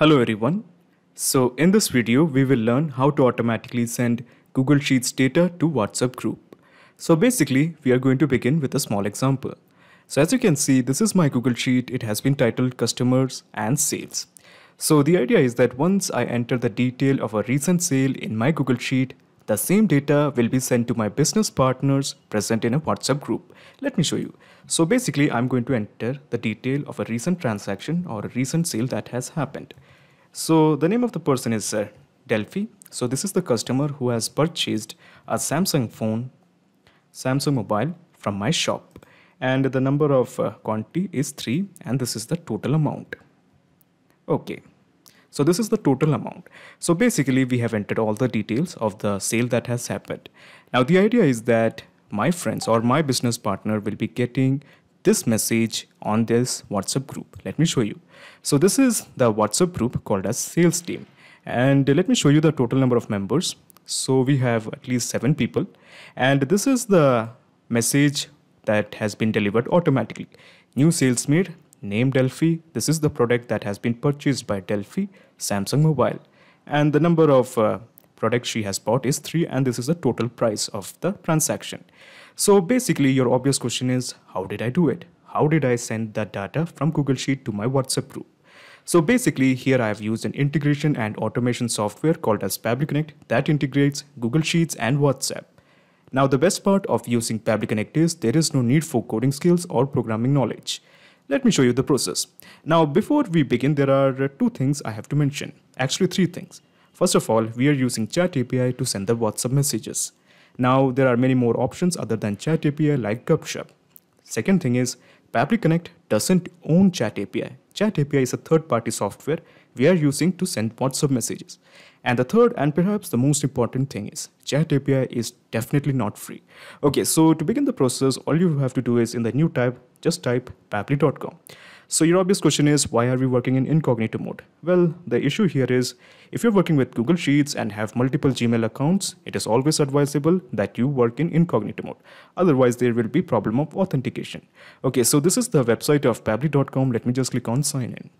Hello everyone. So in this video, we will learn how to automatically send Google Sheets data to WhatsApp group. So basically, we are going to begin with a small example. So as you can see, this is my Google Sheet. It has been titled customers and sales. So the idea is that once I enter the detail of a recent sale in my Google Sheet, the same data will be sent to my business partners present in a WhatsApp group. Let me show you. So basically, I'm going to enter the detail of a recent transaction or a recent sale that has happened. So the name of the person is uh, Delphi. So this is the customer who has purchased a Samsung phone, Samsung mobile from my shop. And the number of uh, quantity is 3 and this is the total amount. Okay. So this is the total amount. So basically we have entered all the details of the sale that has happened. Now the idea is that my friends or my business partner will be getting this message on this WhatsApp group. Let me show you. So this is the WhatsApp group called as sales team. And let me show you the total number of members. So we have at least seven people. And this is the message that has been delivered automatically. New sales made, name Delphi. This is the product that has been purchased by Delphi, Samsung Mobile. And the number of uh, products she has bought is 3 and this is the total price of the transaction. So basically your obvious question is how did I do it? How did I send that data from Google Sheet to my WhatsApp group? So basically here I have used an integration and automation software called as Pabbly Connect that integrates Google Sheets and WhatsApp. Now the best part of using Pabbly Connect is there is no need for coding skills or programming knowledge. Let me show you the process. Now before we begin there are two things I have to mention. Actually three things. First of all, we are using Chat API to send the WhatsApp messages. Now, there are many more options other than Chat API like Gupshup. Second thing is, Pabbly Connect doesn't own Chat API. Chat API is a third-party software we are using to send WhatsApp messages. And the third and perhaps the most important thing is Chat API is definitely not free. Okay, so to begin the process, all you have to do is in the new tab, just type pabbly.com. So your obvious question is why are we working in incognito mode? Well, the issue here is if you're working with Google Sheets and have multiple Gmail accounts, it is always advisable that you work in incognito mode. Otherwise, there will be problem of authentication. Okay, so this is the website of pabbly.com. Let me just click on sign in.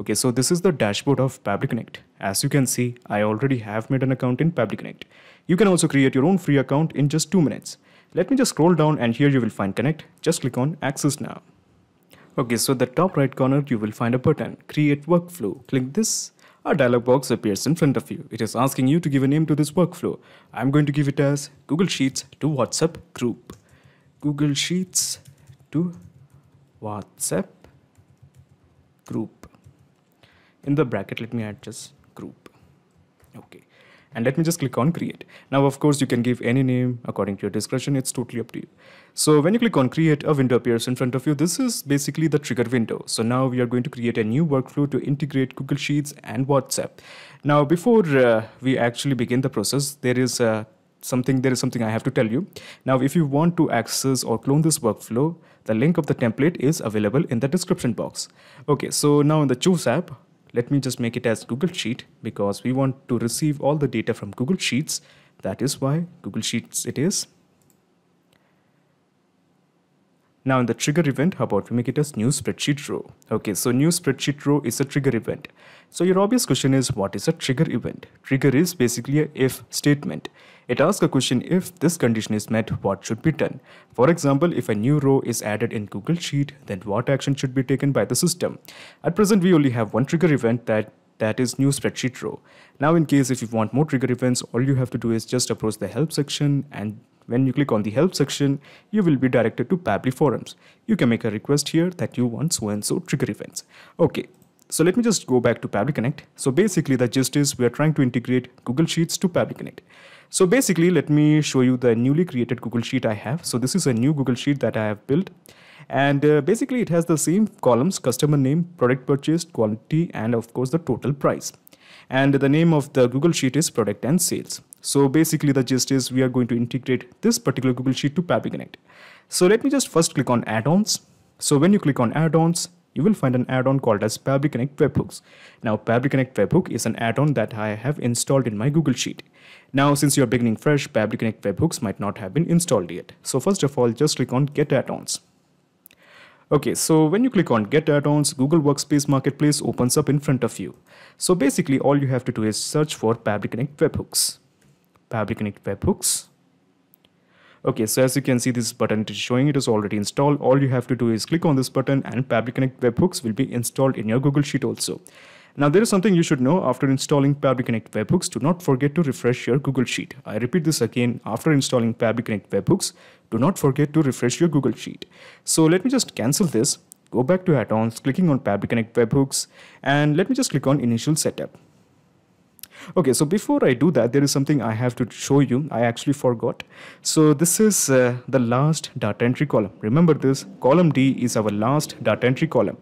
Okay, so this is the dashboard of Pabbly Connect. As you can see, I already have made an account in Pabbly Connect. You can also create your own free account in just two minutes. Let me just scroll down and here you will find connect. Just click on access now. Okay, so the top right corner you will find a button, create workflow. Click this. A dialog box appears in front of you. It is asking you to give a name to this workflow. I'm going to give it as Google Sheets to WhatsApp group. Google Sheets to WhatsApp group. In the bracket, let me add just group. Okay and let me just click on create. Now, of course, you can give any name according to your discretion. It's totally up to you. So when you click on create, a window appears in front of you. This is basically the trigger window. So now we are going to create a new workflow to integrate Google Sheets and WhatsApp. Now, before uh, we actually begin the process, there is uh, something there is something I have to tell you. Now, if you want to access or clone this workflow, the link of the template is available in the description box. Okay, so now in the Choose app, let me just make it as Google Sheet because we want to receive all the data from Google Sheets. That is why Google Sheets it is. Now in the trigger event, how about we make it as new spreadsheet row? Okay, so new spreadsheet row is a trigger event. So your obvious question is what is a trigger event? Trigger is basically a if statement. It asks a question if this condition is met, what should be done? For example, if a new row is added in Google Sheet, then what action should be taken by the system? At present, we only have one trigger event that that is new spreadsheet row. Now in case if you want more trigger events, all you have to do is just approach the help section and when you click on the help section, you will be directed to Pabbly forums. You can make a request here that you want so and so trigger events. Okay, so let me just go back to Pabbly Connect. So basically the gist is we are trying to integrate Google Sheets to Pabbly Connect. So basically, let me show you the newly created Google Sheet I have. So this is a new Google Sheet that I have built. And uh, basically, it has the same columns, customer name, product purchased, quantity, and of course, the total price. And the name of the Google Sheet is product and sales. So basically, the gist is we are going to integrate this particular Google Sheet to Pabbly Connect. So let me just first click on add-ons. So when you click on add-ons, you will find an add-on called as Pabbly Connect Webhooks. Now, Pabbly Connect Webhook is an add-on that I have installed in my Google Sheet. Now, since you're beginning fresh, Pabbly Connect Webhooks might not have been installed yet. So first of all, just click on Get Add-ons. Okay, so when you click on get add-ons, Google Workspace Marketplace opens up in front of you. So basically all you have to do is search for Pabbly Connect webhooks. Pabbly Connect webhooks. Okay, so as you can see this button is showing it is already installed. All you have to do is click on this button and Pabbly Connect webhooks will be installed in your Google Sheet also. Now there is something you should know after installing Pabbly Connect webhooks. Do not forget to refresh your Google Sheet. I repeat this again after installing Pabbly Connect webhooks. Do not forget to refresh your Google Sheet. So let me just cancel this. Go back to add-ons, clicking on Pabbly Connect webhooks and let me just click on initial setup. Okay, so before I do that, there is something I have to show you. I actually forgot. So this is uh, the last data entry column. Remember this, column D is our last data entry column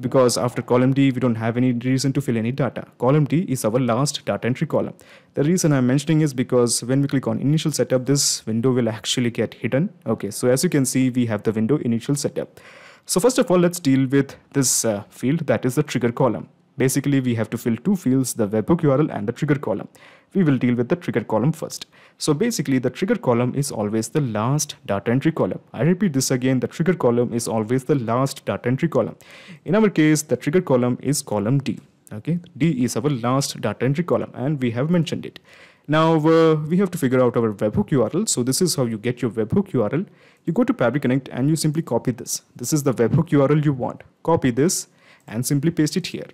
because after column D, we don't have any reason to fill any data. Column D is our last data entry column. The reason I'm mentioning is because when we click on initial setup, this window will actually get hidden. Okay, so as you can see, we have the window initial setup. So first of all, let's deal with this uh, field that is the trigger column. Basically, we have to fill two fields, the webhook URL and the trigger column. We will deal with the trigger column first. So basically, the trigger column is always the last data entry column. I repeat this again, the trigger column is always the last data entry column. In our case, the trigger column is column D. Okay, D is our last data entry column and we have mentioned it. Now uh, we have to figure out our webhook URL. So this is how you get your webhook URL. You go to Pabbly Connect and you simply copy this. This is the webhook URL you want. Copy this and simply paste it here.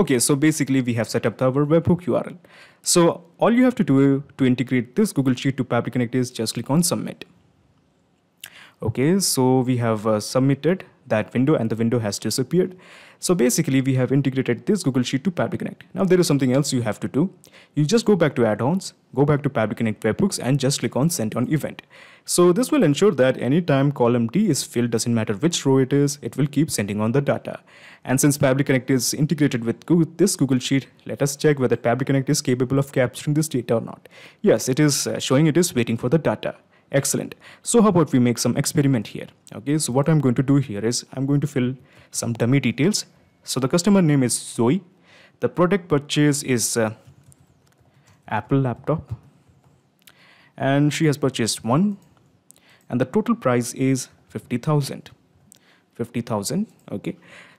Okay, so basically we have set up our webhook URL. So all you have to do to integrate this Google Sheet to Pabbly Connect is just click on submit. Okay, so we have uh, submitted that window and the window has disappeared. So basically we have integrated this Google Sheet to Pabbly Connect. Now there is something else you have to do. You just go back to add-ons, go back to Pabbly Connect webhooks and just click on send on event. So this will ensure that anytime column D is filled, doesn't matter which row it is, it will keep sending on the data. And since Pabbly Connect is integrated with Google, this Google Sheet, let us check whether Pabbly Connect is capable of capturing this data or not. Yes, it is uh, showing it is waiting for the data. Excellent. So how about we make some experiment here? Okay, so what I'm going to do here is I'm going to fill some dummy details. So the customer name is Zoe. The product purchase is uh, Apple laptop. And she has purchased one. And the total price is 50,000. 50,000, okay.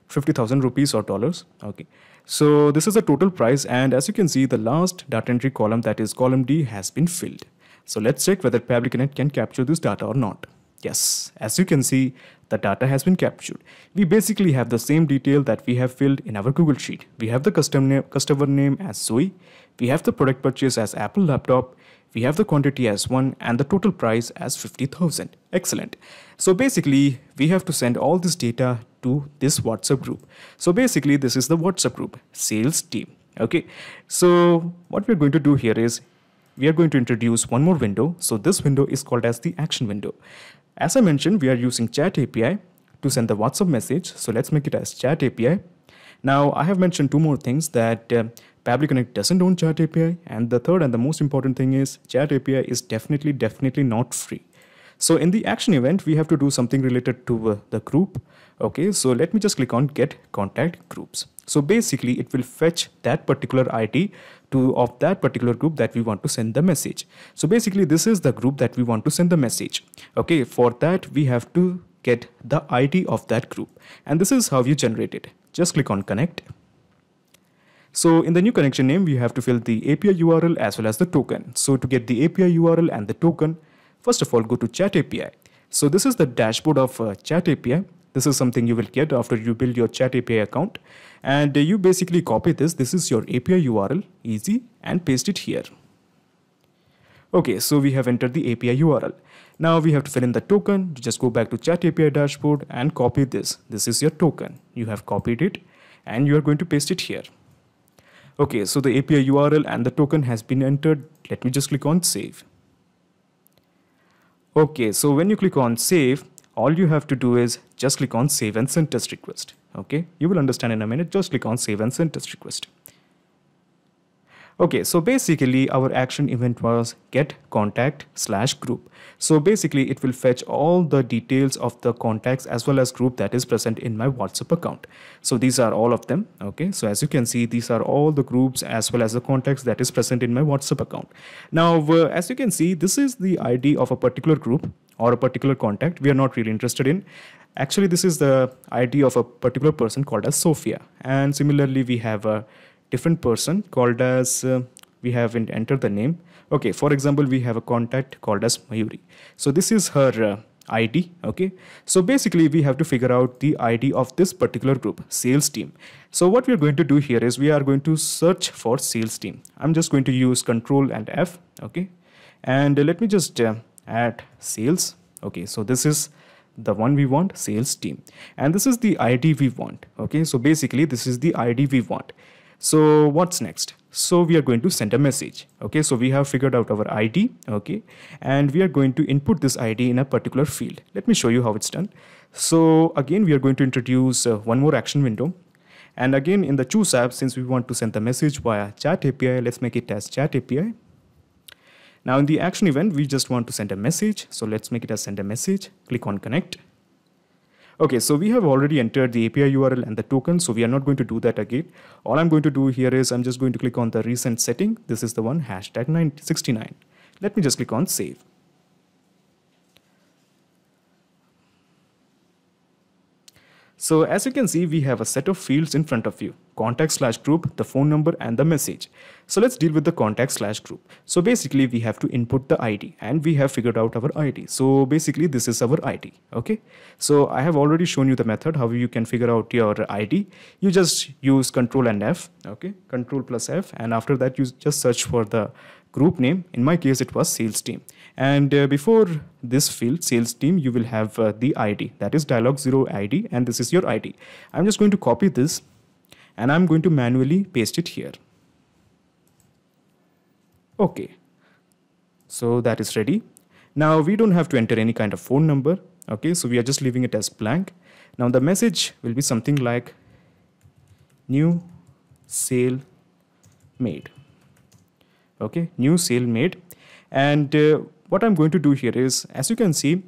50,000 rupees or dollars, okay. So this is the total price and as you can see the last data entry column that is column D has been filled. So let's check whether Connect can capture this data or not. Yes, as you can see, the data has been captured. We basically have the same detail that we have filled in our Google Sheet. We have the custom customer name as Zoe. We have the product purchase as Apple laptop. We have the quantity as 1 and the total price as 50,000. Excellent. So basically, we have to send all this data to this WhatsApp group. So basically, this is the WhatsApp group, sales team. Okay. So what we're going to do here is we are going to introduce one more window. So this window is called as the action window. As I mentioned, we are using chat API to send the WhatsApp message. So let's make it as chat API. Now I have mentioned two more things that uh, Connect doesn't own chat API. And the third and the most important thing is chat API is definitely, definitely not free. So in the action event, we have to do something related to uh, the group. Okay, so let me just click on get contact groups. So basically it will fetch that particular ID to of that particular group that we want to send the message. So basically this is the group that we want to send the message. Okay, for that we have to get the ID of that group and this is how you generate it. Just click on connect. So in the new connection name, we have to fill the API URL as well as the token. So to get the API URL and the token, first of all, go to chat API. So this is the dashboard of uh, chat API. This is something you will get after you build your chat API account and you basically copy this. This is your API URL, easy and paste it here. Okay, so we have entered the API URL. Now we have to fill in the token. Just go back to chat API dashboard and copy this. This is your token. You have copied it and you are going to paste it here. Okay, so the API URL and the token has been entered. Let me just click on save. Okay, so when you click on save, all you have to do is just click on save and send test request. Okay you will understand in a minute just click on save and send test request Okay, so basically our action event was get contact slash group. So basically it will fetch all the details of the contacts as well as group that is present in my WhatsApp account. So these are all of them. Okay, so as you can see, these are all the groups as well as the contacts that is present in my WhatsApp account. Now, uh, as you can see, this is the ID of a particular group. or a particular contact we are not really interested in. Actually, this is the ID of a particular person called as Sophia. And similarly, we have a different person called as, uh, we haven't entered the name. Okay, for example, we have a contact called as Mayuri. So this is her uh, ID. Okay, so basically we have to figure out the ID of this particular group, sales team. So what we are going to do here is we are going to search for sales team. I'm just going to use control and F. Okay, and let me just uh, add sales. Okay, so this is the one we want sales team and this is the id we want okay so basically this is the id we want so what's next? So we are going to send a message okay? So we have figured out our id okay? And we are going to input this id in a particular field. Let me show you how it's done. So again we are going to introduce uh, one more action window. And again in the choose app since we want to send the message via chat api let's make it as chat api now in the action event, we just want to send a message. So let's make it as send a message. Click on connect. Okay, so we have already entered the API URL and the token, so we are not going to do that again. All I'm going to do here is I'm just going to click on the recent setting. This is the one, hashtag 969. Let me just click on save. So as you can see, we have a set of fields in front of you, contact slash group, the phone number and the message. So let's deal with the contact slash group. So basically we have to input the ID and we have figured out our ID. So basically this is our ID. Okay. So I have already shown you the method how you can figure out your ID. You just use control and F. Okay. Control plus F. And after that you just search for the group name. In my case, it was sales team. And uh, before this field, sales team, you will have uh, the ID. That is dialog 0 ID and this is your ID. I'm just going to copy this and I'm going to manually paste it here. Okay. So that is ready. Now we don't have to enter any kind of phone number. Okay, so we are just leaving it as blank. Now the message will be something like new sale made okay new sale made and uh, what I'm going to do here is as you can see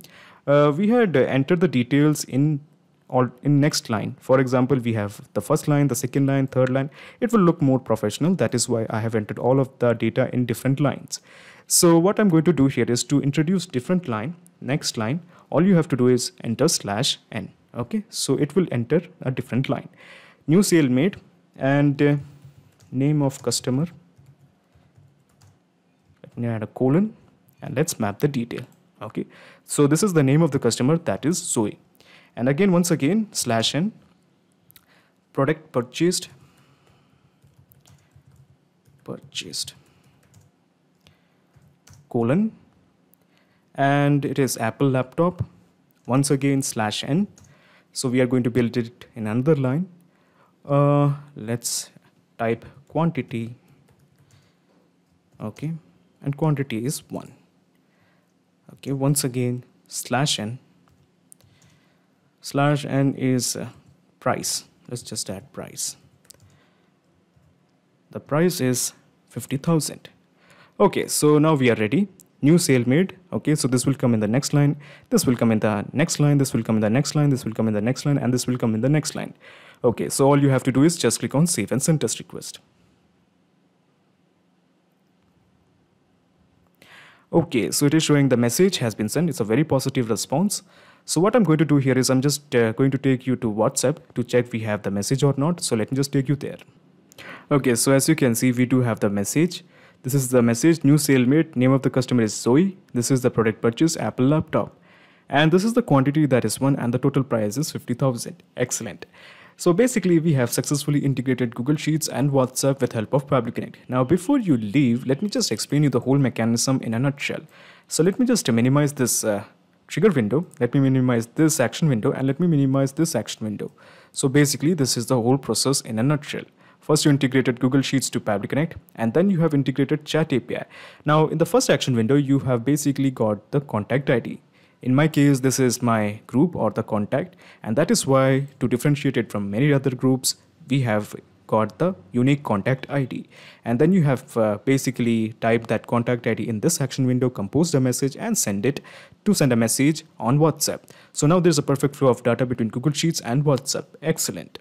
uh, we had entered the details in all in next line. For example we have the first line the second line third line. It will look more professional. That is why I have entered all of the data in different lines. So what I'm going to do here is to introduce different line next line. All you have to do is enter slash n okay? So it will enter a different line. New sale made and uh, name of customer. Let me add a colon and let's map the detail okay? So this is the name of the customer that is Zoe. And again once again slash n product purchased purchased colon and it is Apple laptop once again slash n. So we are going to build it in another line. Uh, let's type quantity okay? And quantity is 1 okay once again slash n. Slash n is uh, price. Let's just add price. The price is 50000 okay so now we are ready. New sale made. Okay so this will come in the next line. This will come in the next line. This will come in the next line. This will come in the next line. And this will come in the next line. Okay so all you have to do is just click on save and send test request Okay, so it is showing the message has been sent. It's a very positive response. So what I'm going to do here is I'm just uh, going to take you to WhatsApp to check we have the message or not. So let me just take you there. Okay, so as you can see, we do have the message. This is the message, new sale made, name of the customer is Zoe. This is the product purchase, Apple laptop. And this is the quantity that is one and the total price is 50,000. Excellent. So basically we have successfully integrated Google Sheets and WhatsApp with help of Pabbly Connect. Now before you leave, let me just explain you the whole mechanism in a nutshell. So let me just minimize this uh, trigger window, let me minimize this action window and let me minimize this action window. So basically this is the whole process in a nutshell. First you integrated Google Sheets to Pabbly Connect and then you have integrated Chat API. Now in the first action window you have basically got the contact ID. In my case, this is my group or the contact, and that is why to differentiate it from many other groups, we have got the unique contact ID. And then you have uh, basically typed that contact ID in this action window, composed a message and send it to send a message on WhatsApp. So now there's a perfect flow of data between Google Sheets and WhatsApp. Excellent.